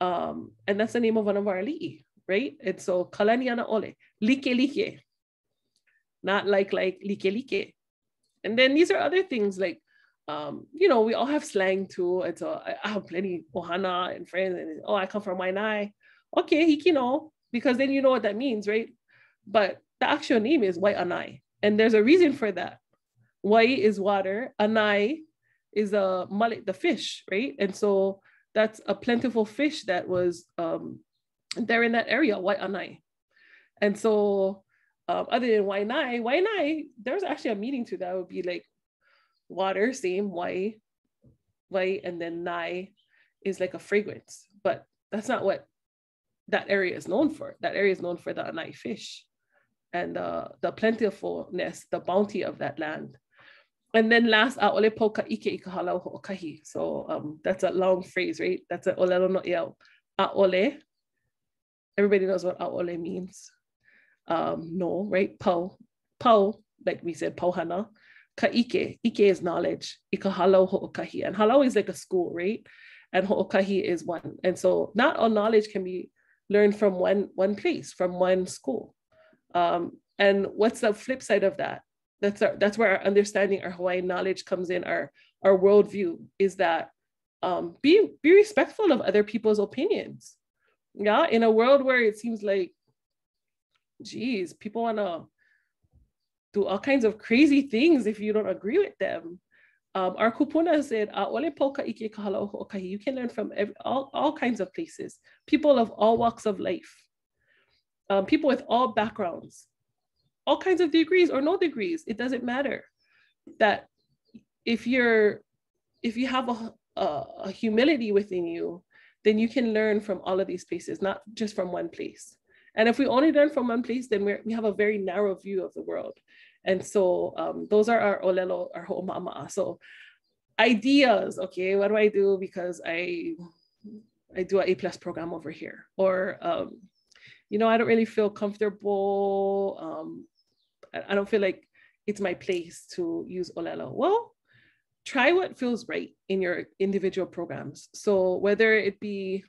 Um, and that's the name of one of our li'i, right? And so kalani ana ole, like like. Not like like like like. And then these are other things like um, you know, we all have slang too. And so I, I have plenty ohana and friends, and oh, I come from Waianae. okay, hikino, because then you know what that means, right? But the actual name is Wai'anae. And there's a reason for that. Wai is water, anai is a mullet, the fish, right? And so that's a plentiful fish that was um, there in that area, Wai'anae. And so um, other than Wai'anae, Wai'anae, there's actually a meaning to that. Would be like water, same, Wai, Wai, and then Nai is like a fragrance. But that's not what that area is known for. That area is known for the Anai fish and uh, the plentifulness, the bounty of that land. And then last, ole poka ike ika halau ho'okahi. So um, that's a long phrase, right? That's a olelo no iau. ole. Everybody knows what ole means. Um, no, right? Pau. Pau, like we said, pauhana. Ka ike. Ike is knowledge. Ika halau ho'okahi. And halau is like a school, right? And ho'okahi is one. And so not all knowledge can be learned from one, one place, from one school. Um, and what's the flip side of that? That's our, that's where our understanding, our Hawaiian knowledge comes in. Our our worldview is that um, be be respectful of other people's opinions. Yeah, in a world where it seems like, geez, people wanna do all kinds of crazy things if you don't agree with them. Um, our kupuna said, you can learn from every, all, all kinds of places, people of all walks of life um, people with all backgrounds, all kinds of degrees or no degrees. It doesn't matter. That if you're, if you have a, a, a humility within you, then you can learn from all of these places, not just from one place. And if we only learn from one place, then we we have a very narrow view of the world. And so um, those are our olelo, our ho'omama'a. So ideas, okay, what do I do? Because I I do an A plus program over here. Or um, you know, I don't really feel comfortable. Um, I, I don't feel like it's my place to use Olelo. Well, try what feels right in your individual programs. So whether it be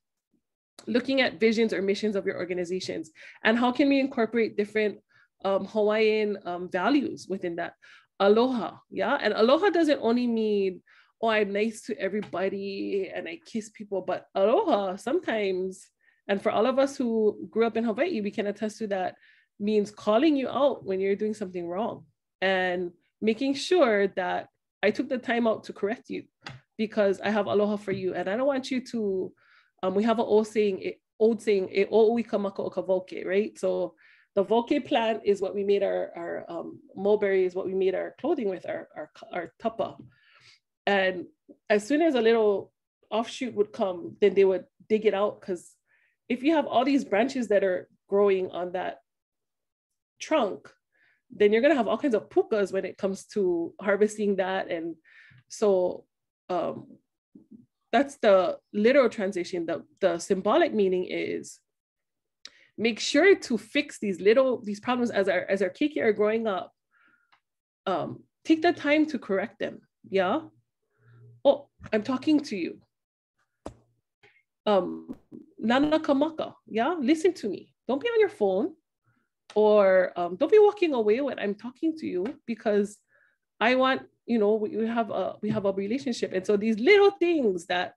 looking at visions or missions of your organizations and how can we incorporate different um, Hawaiian um, values within that. Aloha, yeah? And aloha doesn't only mean, oh, I'm nice to everybody and I kiss people, but aloha sometimes and for all of us who grew up in Hawaii, we can attest to that means calling you out when you're doing something wrong and making sure that I took the time out to correct you because I have aloha for you. And I don't want you to, um, we have an old saying, old saying, e o kamako okavoke, right? So the voke plant is what we made our, our um, mulberry is what we made our clothing with, our, our, our tapa. And as soon as a little offshoot would come, then they would dig it out because if you have all these branches that are growing on that trunk, then you're going to have all kinds of pukas when it comes to harvesting that. And so um, that's the literal translation. The, the symbolic meaning is make sure to fix these little, these problems as our, as our keiki are growing up. Um, take the time to correct them. Yeah. Oh, I'm talking to you. Um, Nana Kamaka, yeah, listen to me. Don't be on your phone or um, don't be walking away when I'm talking to you because I want, you know, we have a we have a relationship. And so these little things that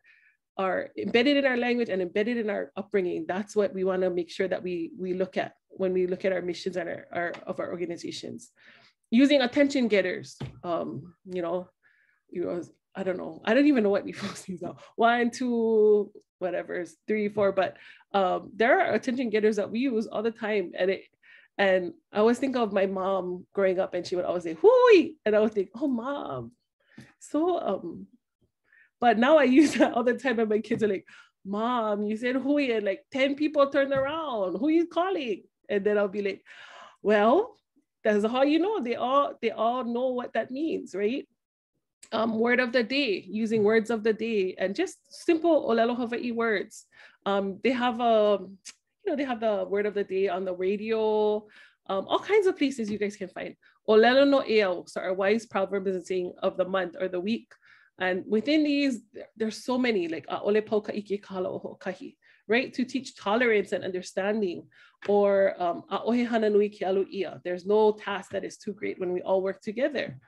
are embedded in our language and embedded in our upbringing, that's what we want to make sure that we we look at when we look at our missions and our, our of our organizations. Using attention getters, um, you know, you know, I don't know. I don't even know what we these are. One, two, whatever, three, four. But um, there are attention getters that we use all the time, and it. And I always think of my mom growing up, and she would always say "hooey," and I would think, "Oh, mom." So, um, but now I use that all the time, and my kids are like, "Mom, you said hooey," and like ten people turned around. Who are you calling? And then I'll be like, "Well, that's how you know they all they all know what that means, right?" um, word of the day, using words of the day, and just simple Olelo Hawaii words. Um, they have a, you know, they have the word of the day on the radio, um, all kinds of places you guys can find. Olelo no eo, so our wise proverb is saying of the month or the week. And within these, there's so many, like ole poka ike kala kahi, right? To teach tolerance and understanding. Or um, there's no task that is too great when we all work together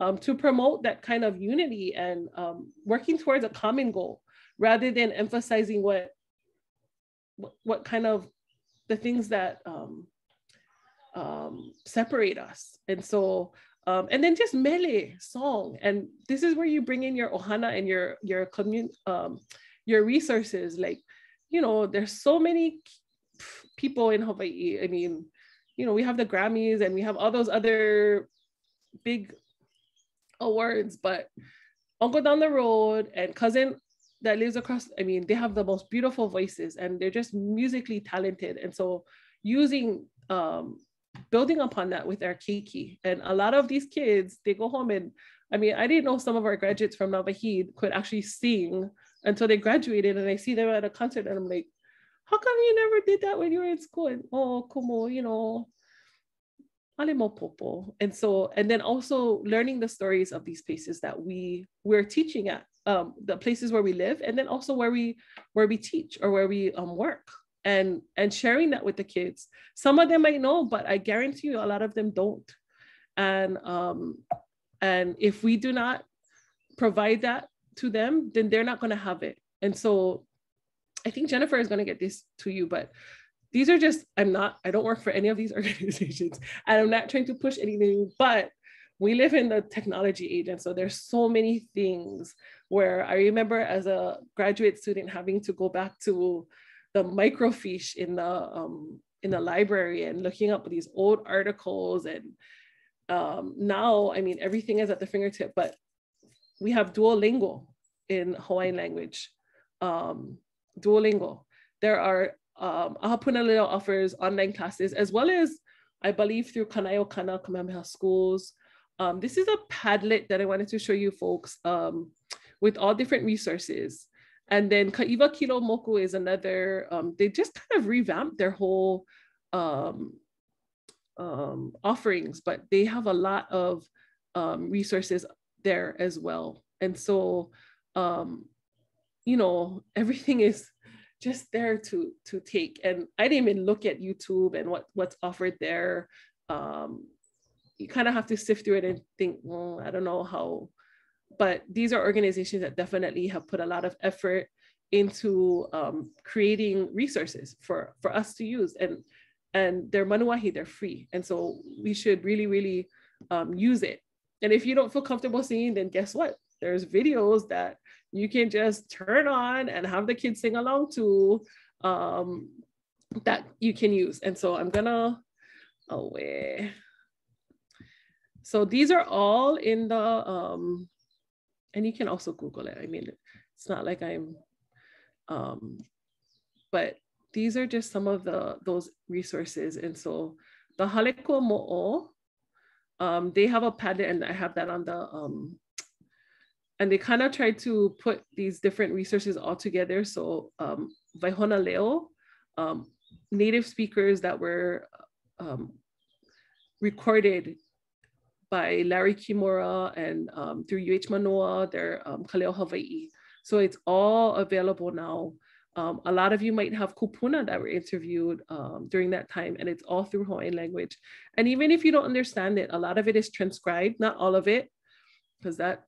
um, to promote that kind of unity and um, working towards a common goal rather than emphasizing what what, what kind of the things that um, um, separate us. And so, um, and then just mele song. And this is where you bring in your ohana and your, your commun, um, your resources. Like, you know, there's so many people in Hawaii. I mean, you know, we have the Grammys and we have all those other big awards, but Uncle down the road and cousin that lives across, I mean, they have the most beautiful voices and they're just musically talented. And so using um building upon that with our keiki. And a lot of these kids, they go home and I mean, I didn't know some of our graduates from Nawahi could actually sing until they graduated and I see them at a concert and I'm like, how come you never did that when you were in school? And oh, como, you know, alimo popo. And so, and then also learning the stories of these places that we we're teaching at, um, the places where we live, and then also where we where we teach or where we um, work, and and sharing that with the kids. Some of them might know, but I guarantee you, a lot of them don't. And um, and if we do not provide that to them, then they're not going to have it. And so I think Jennifer is going to get this to you, but these are just, I'm not, I don't work for any of these organizations and I'm not trying to push anything, but we live in the technology age. And so there's so many things where I remember as a graduate student having to go back to the microfiche in the, um, in the library and looking up these old articles and um, now, I mean, everything is at the fingertip, but we have Duolingo in Hawaiian language. Um, Duolingo. There are um, Aha Punana Leo offers online classes as well as I believe through Kanaio Kana Kamehameha schools. Um, this is a Padlet that I wanted to show you folks um, with all different resources. And then Ka'iwakiloumoku is another, um, they just kind of revamped their whole um, um, offerings, but they have a lot of um, resources there as well. And so, um, you know, everything is just there to to take. And I didn't even look at YouTube and what what's offered there. Um, you kind of have to sift through it and think, well, I don't know how. But these are organizations that definitely have put a lot of effort into um, creating resources for for us to use and and they're manuahi they're free and so we should really really um, use it and if you don't feel comfortable seeing then guess what there's videos that you can just turn on and have the kids sing along to um, that you can use. And so I'm gonna away. So these are all in the, um, and you can also Google it. I mean, it's not like I'm, um, but these are just some of the those resources. And so the Haleko Mo'o, um, they have a Padlet and I have that on the um, and they kind of try to put these different resources all together. So um, Vaihona Leo, um, native speakers that were um, recorded by Larry Kimura and um, through UH Manoa, their um, Kaleo Hawaii. So it's all available now. Um, a lot of you might have kupuna that were interviewed um, during that time, and it's all through Hawaiian language. And even if you don't understand it, a lot of it is transcribed, not all of it, because that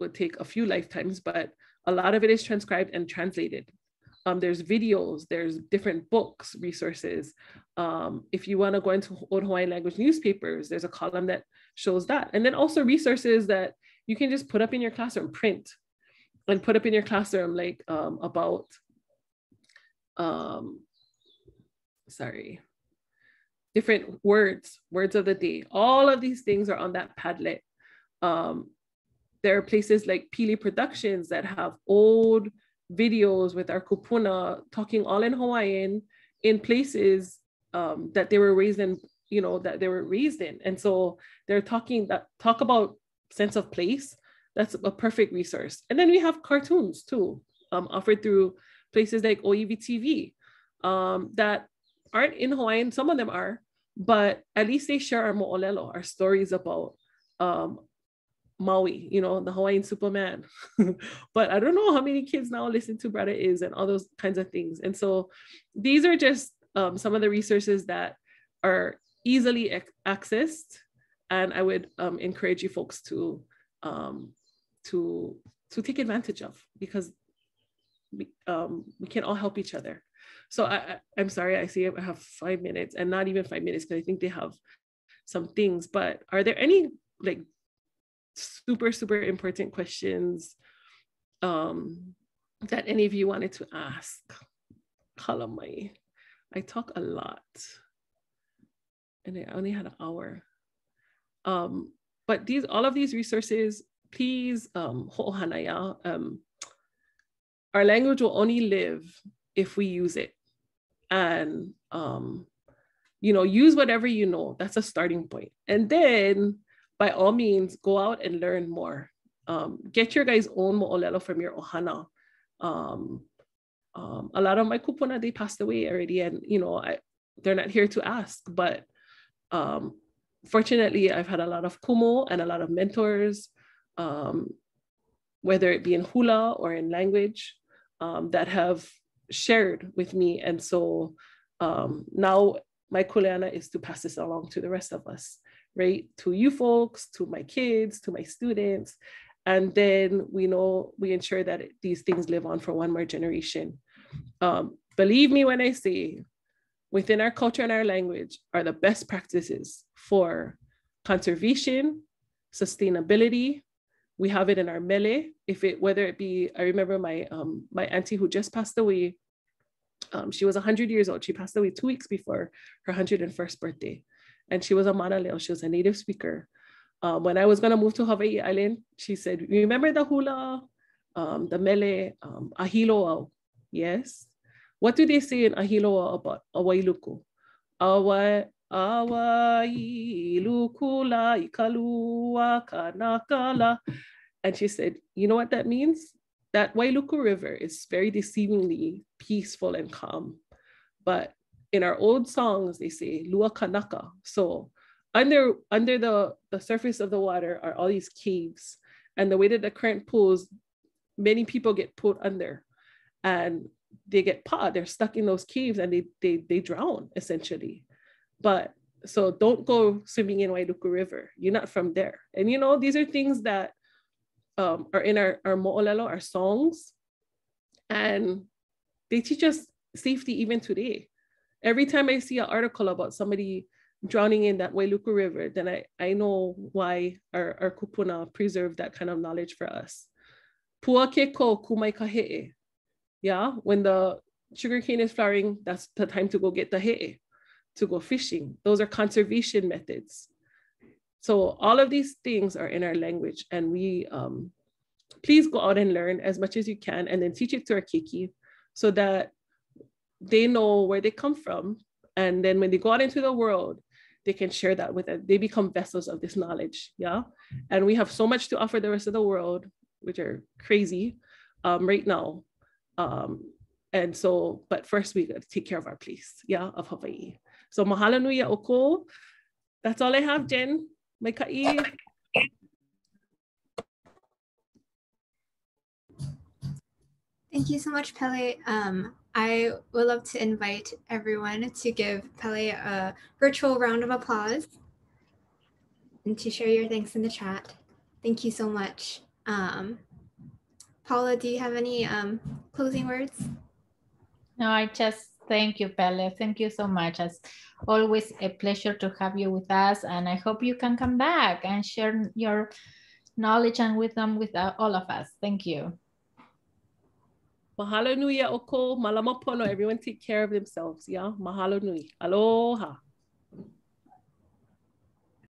would take a few lifetimes, but a lot of it is transcribed and translated. Um, there's videos, there's different books, resources. Um, if you want to go into old Hawaiian language newspapers, there's a column that shows that. And then also resources that you can just put up in your classroom, print and put up in your classroom, like um, about, um, sorry, different words, words of the day. All of these things are on that Padlet. Um, there are places like Pili Productions that have old videos with our kupuna talking all in Hawaiian in places um, that they were raised in, you know, that they were raised in. And so they're talking that talk about sense of place. That's a perfect resource. And then we have cartoons too, um, offered through places like Oiwi TV um, that aren't in Hawaiian. Some of them are, but at least they share our mo'olelo, our stories about um, Maui, you know, the Hawaiian Superman. but I don't know how many kids now listen to Brother Is and all those kinds of things. And so these are just um, some of the resources that are easily ac- accessed. And I would um, encourage you folks to um, to to take advantage of because we, um, we can all help each other. So I, I, am sorry, I see I have five minutes and not even five minutes because I think they have some things, but are there any like super, super important questions um, that any of you wanted to ask? Kalamai. I talk a lot and I only had an hour. Um, but these all of these resources, please, um, um, our language will only live if we use it. And um, you know, use whatever you know. That's a starting point. And then by all means, go out and learn more. Um, get your guys' own mo'olelo from your ohana. Um, um, a lot of my kupuna, they passed away already. And, you know, I, they're not here to ask, but um, fortunately, I've had a lot of kumu and a lot of mentors, um, whether it be in hula or in language, um, that have shared with me. And so um, now my kuleana is to pass this along to the rest of us, right? To you folks, to my kids, to my students. And then we know we ensure that these things live on for one more generation. Um, believe me when I say within our culture and our language are the best practices for conservation, sustainability. We have it in our mele. If it, whether it be, I remember my um, my auntie who just passed away. Um, she was 100 years old. She passed away two weeks before her 101st birthday, and she was a Manaleo. She was a native speaker. Um, when I was gonna move to Hawaii Island, she said, "Remember the hula, um, the mele, um, ahilo." Yes, what do they say in Ahiloa about Awailuku? Awa, Awailuku la ikalua kanakala. And she said, you know what that means? That Wailuku River is very deceivingly peaceful and calm. But in our old songs, they say lua kanaka. So under under the, the surface of the water are all these caves. And the way that the current pulls, many people get pulled under. And they get caught they're stuck in those caves and they they they drown essentially. But so don't go swimming in Wailuku River. You're not from there. And you know these are things that um, are in our our mo'olelo our songs. And they teach us safety even today. Every time I see an article about somebody drowning in that Wailuku River, then I, I know why our, our kupuna preserved that kind of knowledge for us. Pua ke ko kumai kahe'e. Yeah, when the sugarcane is flowering, that's the time to go get the hay, to go fishing. Those are conservation methods. So all of these things are in our language, and we um, please go out and learn as much as you can, and then teach it to our kiki, so that they know where they come from, and then when they go out into the world, they can share that with it. They become vessels of this knowledge. Yeah, and we have so much to offer the rest of the world, which are crazy um, right now. Um, and so, but first we got to take care of our place, yeah, of Hawaii. So mahalo nui oko. That's all I have, Jen. Mai ka'i. Thank you so much, Pele. Um, I would love to invite everyone to give Pele a virtual round of applause and to share your thanks in the chat. Thank you so much. Um, Paula, do you have any um, closing words? No, I just thank you, Pele. Thank you so much. It's always a pleasure to have you with us. And I hope you can come back and share your knowledge and wisdom with uh, all of us. Thank you. Mahalo nui oko, malama pono. Everyone take care of themselves. Yeah, mahalo nui. Aloha.